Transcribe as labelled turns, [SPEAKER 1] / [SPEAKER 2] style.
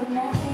[SPEAKER 1] Good night.